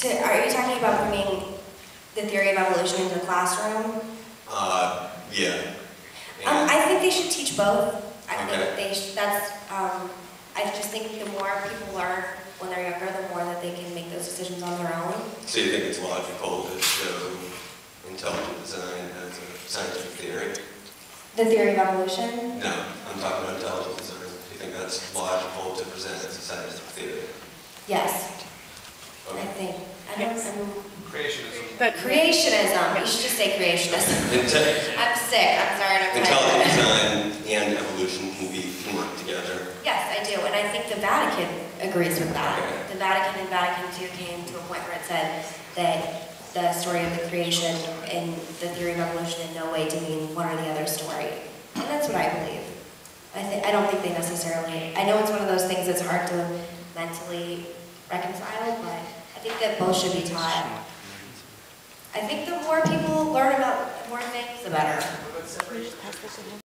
To, are you talking about bringing the theory of evolution into the classroom? Uh, yeah. Um, I think they should teach both. I Okay. think they should, that's, um, I just think the more people learn when they're younger, the more that they can make those decisions on their own. So you think it's logical to show intelligent design as a scientific theory? The theory of evolution? No, I'm talking about intelligent design. Do you think that's logical to present as a scientific theory? Yes, Okay. I don't, I'm, Creationism. But creationism, you should just say creationism. Inte- I'm sick, I'm sorry, I'm Intelligent tired. design and evolution can be, can work together. Yes, I do, and I think the Vatican agrees with that. Okay. The Vatican and Vatican II came to a point where it said that the story of the creation and the theory of evolution in no way demean one or the other story. And that's what I believe. I think, I don't think they necessarily, I know it's one of those things that's hard to mentally reconcile, but I think that both should be taught. I think the more people learn about more things, the better.